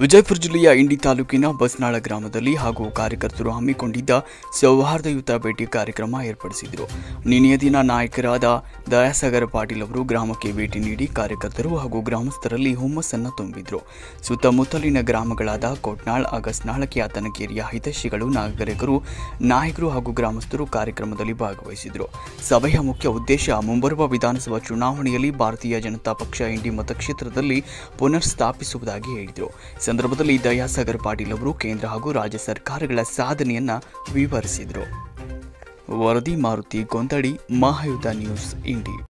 ವಿಜಯಪುರ ಜಿಲ್ಲೆಯ ಇಂಡಿ ತಾಲೂಕಿನ ಬಸ್ನಾಳ ಗ್ರಾಮದಲ್ಲಿ ಹಾಗೂ ಕಾರ್ಯಕರ್ತರು ಹಮ್ಮಿಕೊಂಡಿದ್ದ ಸೌಹಾರ್ದಯುತ ಭೇಟಿ ಕಾರ್ಯಕ್ರಮ ಏರ್ಪಡಿಸಿದರು. ನಿನ್ನೆಯ ದಿನ ನಾಯಕರಾದ ದಯಾಸಾಗರ ಪಾಟೀಲ್ ಅವರು ಗ್ರಾಮಕ್ಕೆ ಭೇಟಿ ನೀಡಿ ಕಾರ್ಯಕರ್ತರು ಹಾಗೂ ಗ್ರಾಮಸ್ಥರಲ್ಲಿ ಹುಮ್ಮಸ್ಸನ್ನು ತುಂಬಿದ್ರು. ಸುತ್ತಮುತ್ತಲಿನ ಗ್ರಾಮಗಳಾದ ಕೊಟ್ನಾಳ್ ಅಗಸ್ನಾಳ್ ಕ್ಯಾತನಕೇರಿಯ ಹಿತೈಷಿಗಳು, ನಾಗರಿಕರು, ನಾಯಕರು ಹಾಗೂ ಗ್ರಾಮಸ್ಥರು ಕಾರ್ಯಕ್ರಮದಲ್ಲಿ ಭಾಗವಹಿಸಿದರು. ಸಭೆಯ ಮುಖ್ಯ ಉದ್ದೇಶ, ಮುಂಬರುವ ವಿಧಾನಸಭಾ ಚುನಾವಣೆಯಲ್ಲಿ ಭಾರತೀಯ ಜನತಾ ಪಕ್ಷ ಇಂಡಿ ಮತಕ್ಷೇತ್ರದಲ್ಲಿ ಪುನರ್ ಸ್ಥಾಪಿಸುವುದಾಗಿ ಹೇಳಿದರು ಸಂದರ್ಭದಲ್ಲಿ ದಯಾಸಾಗರ್ ಪಾಟೀಲ್ ಅವರು ಕೇಂದ್ರ ಹಾಗೂ ರಾಜ್ಯ ಸರ್ಕಾರಗಳ ಸಾಧನೆಯನ್ನು ವಿವರಿಸಿದರು. వరది మారుతి గొంతడి మహాయుధ న్యూస్ ఇండియా